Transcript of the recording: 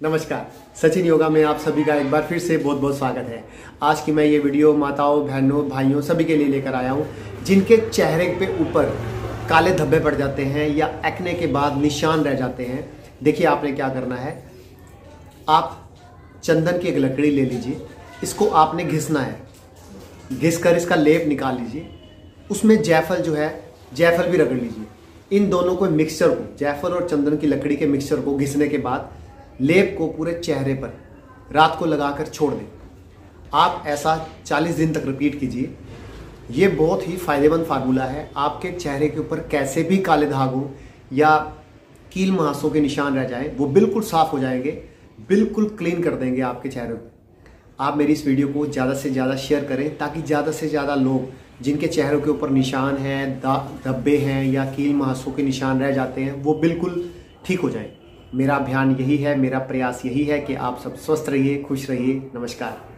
नमस्कार। सचिन योगा में आप सभी का एक बार फिर से बहुत बहुत स्वागत है। आज की मैं ये वीडियो माताओं, बहनों, भाइयों सभी के लिए लेकर आया हूँ, जिनके चेहरे पे ऊपर काले धब्बे पड़ जाते हैं या एक्ने के बाद निशान रह जाते हैं। देखिए आपने क्या करना है। आप चंदन की एक लकड़ी ले लीजिए। इसको आपने घिसना है। घिस कर इसका लेप निकाल लीजिए। उसमें जायफल जो है जायफल भी रगड़ लीजिए। इन दोनों को मिक्सचर को जायफल और चंदन की लकड़ी के मिक्सचर को घिसने के बाद लेप को पूरे चेहरे पर रात को लगाकर छोड़ दें। आप ऐसा 40 दिन तक रिपीट कीजिए। ये बहुत ही फ़ायदेमंद फार्मूला है। आपके चेहरे के ऊपर कैसे भी काले धागों या कील महासों के निशान रह जाएँ, वो बिल्कुल साफ़ हो जाएँगे, बिल्कुल क्लीन कर देंगे आपके चेहरे को। आप मेरी इस वीडियो को ज़्यादा से ज़्यादा शेयर करें ताकि ज़्यादा से ज़्यादा लोग जिनके चेहरों के ऊपर निशान हैं धब्बे हैं या कील महासों के निशान रह जाते हैं, वो बिल्कुल ठीक हो जाएँ। मेरा अभियान यही है, मेरा प्रयास यही है कि आप सब स्वस्थ रहिए, खुश रहिए। नमस्कार।